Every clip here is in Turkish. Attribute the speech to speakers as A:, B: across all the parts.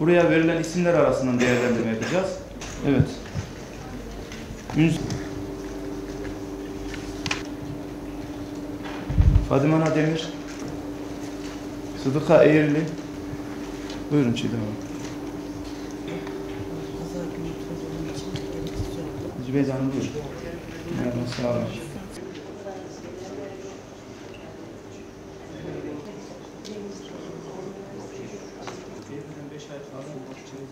A: Buraya verilen isimler arasından değerlendirme yapacağız. Evet. Ünz Fadime Ana Demir. Sıdıka Eğirli. Buyurun Çiğdem Hanım. Zübeyde Hanım buyurun. Merhaba, sağ olun.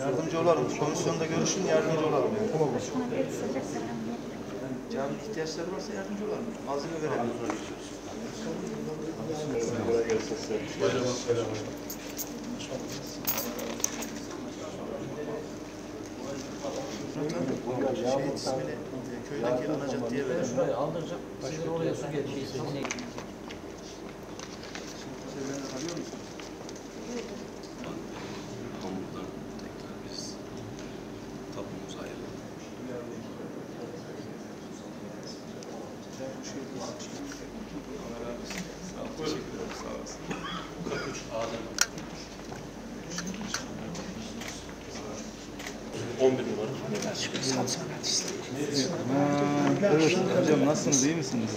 B: Yardımcı olalım. Komisyonda görüşün yardımcı olalım. Yani. Tamam Cami ihtiyaçları varsa yardımcı olalım. Malzeme verelim. Şehit ismini e, köydeki ana caddeye verelim.
C: Şurayı aldıracak. Sizin oraya su geçecek.
D: Teşekkür ederim. Sağ olasın. 43 Adem. 11 numara.
A: Ha, evet hocam nasılsınız iyi misiniz?